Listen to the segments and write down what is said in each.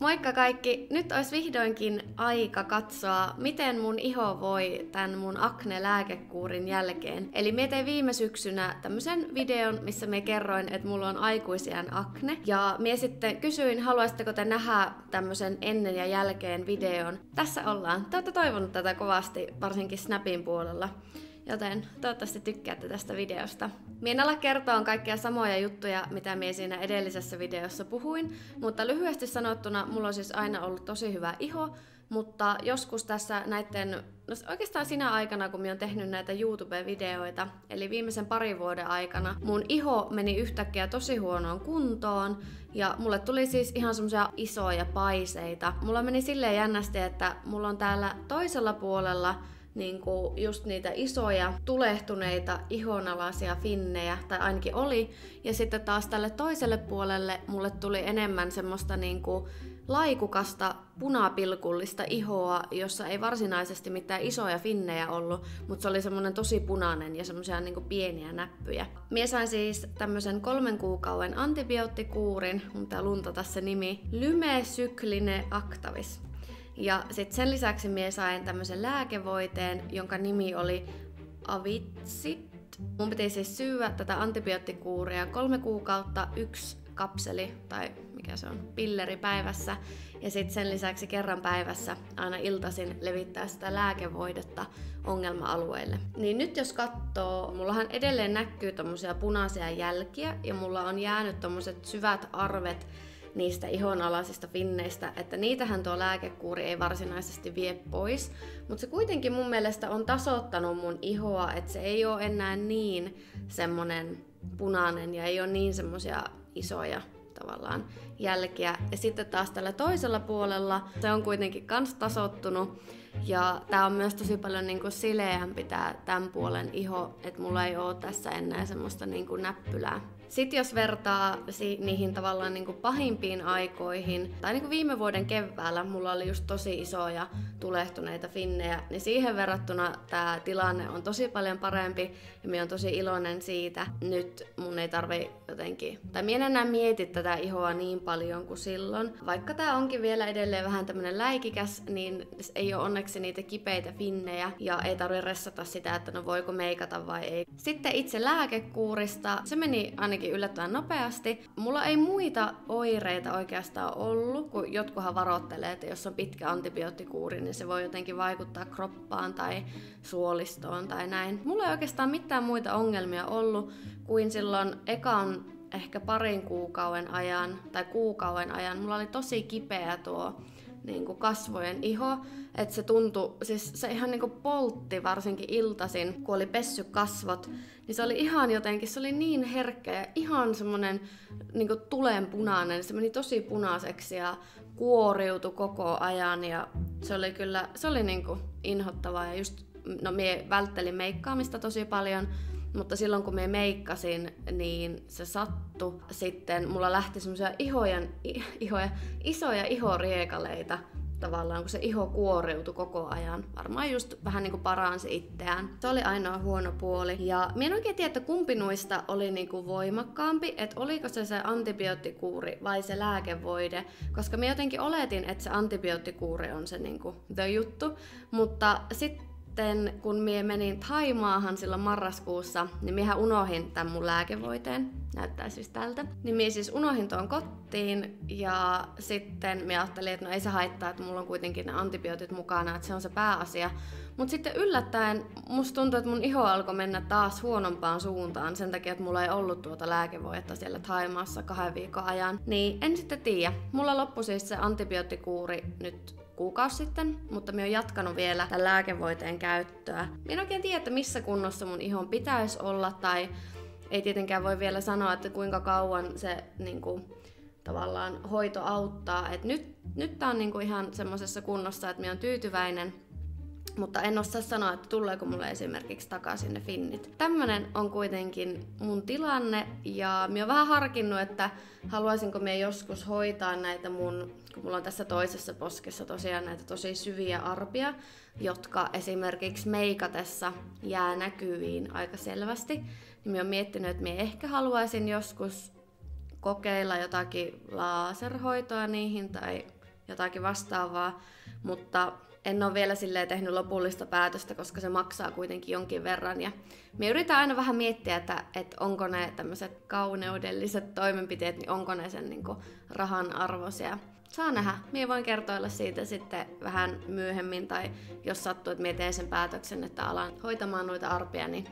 Moikka kaikki! Nyt olisi vihdoinkin aika katsoa, miten mun iho voi tämän mun akne-lääkekuurin jälkeen. Eli me tein viime syksynä tämmöisen videon, missä me kerroin, että mulla on aikuisien akne. Ja me sitten kysyin, haluaisitteko te nähdä tämmöisen ennen ja jälkeen videon. Tässä ollaan. Te olette toivonut tätä kovasti, varsinkin Snapin puolella. Joten toivottavasti tykkäätte tästä videosta. Mien ala kertoa kaikkia samoja juttuja, mitä minä siinä edellisessä videossa puhuin, mutta lyhyesti sanottuna mulla on siis aina ollut tosi hyvä iho, mutta joskus tässä näiden, no oikeastaan sinä aikana, kun minä olen tehnyt näitä YouTube-videoita, eli viimeisen parin vuoden aikana, mun iho meni yhtäkkiä tosi huonoon kuntoon, ja mulle tuli siis ihan semmoisia isoja paiseita. Mulla meni silleen jännästi, että mulla on täällä toisella puolella niin kuin just niitä isoja tulehtuneita ihonalaisia finnejä, tai ainakin oli. Ja sitten taas tälle toiselle puolelle mulle tuli enemmän semmoista niin kuin laikukasta punapilkullista ihoa, jossa ei varsinaisesti mitään isoja finnejä ollut, mutta se oli semmoinen tosi punainen ja semmoisia niin pieniä näppyjä. Mie sain siis tämmöisen kolmen kuukauden antibioottikuurin, mun tää lunta tässä nimi, Lymesykline Actavis. Ja sitten sen lisäksi mie sain tämmöisen lääkevoiteen, jonka nimi oli Avitsit. Mun piti siis syödä tätä antibioottikuuria kolme kuukautta, yksi kapseli tai mikä se on, pilleri päivässä. Ja sitten sen lisäksi kerran päivässä aina iltaisin levittää sitä lääkevoidetta ongelma-alueille. Niin nyt jos katsoo, mullahan edelleen näkyy tommosia punaisia jälkiä ja mulla on jäänyt tommoset syvät arvet niistä ihonalaisista finneistä, että niitähän tuo lääkekuuri ei varsinaisesti vie pois, mutta se kuitenkin mun mielestä on tasoittanut mun ihoa, että se ei ole enää niin semmonen punainen ja ei ole niin semmosia isoja tavallaan jälkiä. Ja sitten taas tällä toisella puolella se on kuitenkin kans tasottunut. Ja tää on myös tosi paljon niinku sileämpi tää tämän puolen iho, että mulla ei oo tässä enää semmoista niinku näppylää. Sitten jos vertaa niihin tavallaan niin kuin pahimpiin aikoihin, tai niin kuin viime vuoden keväällä mulla oli just tosi isoja tulehtuneita finnejä, niin siihen verrattuna tämä tilanne on tosi paljon parempi ja minä on tosi iloinen siitä. Nyt mun ei tarvi jotenkin, tai minä en enää mieti tätä ihoa niin paljon kuin silloin. Vaikka tämä onkin vielä edelleen vähän tämmönen läikikäs, niin ei ole onneksi niitä kipeitä finnejä ja ei tarvi ressata sitä, että no voiko meikata vai ei. Sitten itse lääkekuurista, se meni ainakin ainakin yllättävän nopeasti. Mulla ei muita oireita oikeastaan ollut, kun jotkuhan varoittelee, että jos on pitkä antibioottikuuri, niin se voi jotenkin vaikuttaa kroppaan tai suolistoon tai näin. Mulla ei oikeastaan mitään muita ongelmia ollut kuin silloin ekan ehkä parin kuukauden ajan tai kuukauden ajan. Mulla oli tosi kipeä tuo niin kuin kasvojen iho, että se tuntui, siis se ihan niin kuin poltti varsinkin iltasin, kun oli pessy kasvot, niin se oli ihan jotenkin, se oli niin herkkä ja ihan semmoinen niin tulenpunainen, se meni tosi punaiseksi ja kuoriutui koko ajan ja se oli kyllä, se oli niin kuin inhottavaa. Ja just, no mie välttelin meikkaamista tosi paljon, mutta silloin kun me meikkasin, niin se sattu. Sitten mulla lähti semmoisia ihoja, ihoja, isoja ihoriekaleita tavallaan, kun se iho kuoriutui koko ajan. Varmaan just vähän niin kuin paransi itseään. Se oli ainoa huono puoli. Ja minä en oikein tiedä, että kumpi noista oli niin kuin voimakkaampi, että oliko se se antibioottikuuri vai se lääkevoide, koska minä jotenkin oletin, että se antibioottikuuri on se niin kuin the juttu, mutta sitten sitten kun mie menin Taimaahan silloin marraskuussa, niin miehän unohin tämän mun lääkevoiteen. Näyttää siis tältä. Niin mie siis unohin tuon kotiin ja sitten mie ajattelin, että no ei se haittaa, että mulla on kuitenkin ne antibiootit mukana, että se on se pääasia. Mutta sitten yllättäen musta tuntuu, että mun iho alkoi mennä taas huonompaan suuntaan sen takia, että mulla ei ollut tuota lääkevoidetta siellä Taimaassa kahden viikon ajan. Niin en sitten tiedä. Mulla loppui siis se antibioottikuuri nyt kuukausi sitten, mutta mä oon jatkanut vielä tämän lääkevoiteen käyttöä. Mä en oikein tiedä, että missä kunnossa mun ihon pitäisi olla, tai ei tietenkään voi vielä sanoa, että kuinka kauan se niin kuin, tavallaan hoito auttaa. Et nyt, nyt tää on kuin ihan semmoisessa kunnossa, että mä oon tyytyväinen mutta en osaa sanoa, että tuleeko mulle esimerkiksi takaisin ne finnit. Tämmönen on kuitenkin mun tilanne ja mä oon vähän harkinnut, että haluaisinko me joskus hoitaa näitä mun, kun mulla on tässä toisessa poskessa tosiaan näitä tosi syviä arpia, jotka esimerkiksi meikatessa jää näkyviin aika selvästi, niin mä oon miettinyt, että mä ehkä haluaisin joskus kokeilla jotakin laserhoitoa niihin tai jotakin vastaavaa, mutta en ole vielä silleen tehnyt lopullista päätöstä, koska se maksaa kuitenkin jonkin verran. Ja me yritän aina vähän miettiä, että, että onko ne tämmöiset kauneudelliset toimenpiteet, niin onko ne sen niin rahan arvoisia. Saa nähdä. Mie voin kertoilla siitä sitten vähän myöhemmin, tai jos sattuu, että mie teen sen päätöksen, että alan hoitamaan noita arpia, niin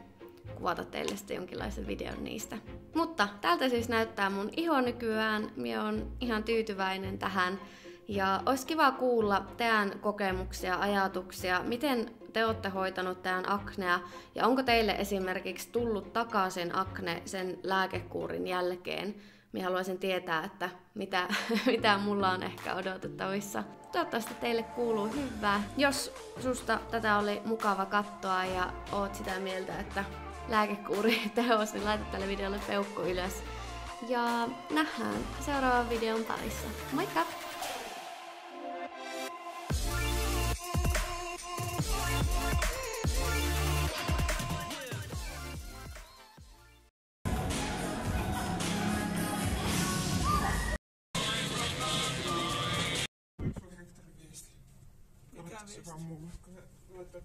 kuvata teille sitten jonkinlaisen videon niistä. Mutta tältä siis näyttää mun iho nykyään. Mie on ihan tyytyväinen tähän. Ja olisi kiva kuulla teidän kokemuksia, ajatuksia, miten te olette hoitanut tämän aknea ja onko teille esimerkiksi tullut takaisin akne sen lääkekuurin jälkeen. Minä haluaisin tietää, että mitä, mitä mulla on ehkä odotettavissa. Toivottavasti teille kuuluu hyvää. Jos susta tätä oli mukava katsoa ja oot sitä mieltä, että lääkekuuri tehos, niin laita tälle videolle peukku ylös. Ja nähdään seuraavan videon parissa. Moikka! Mikä viesti? Se vaan mulle, kun sä laitat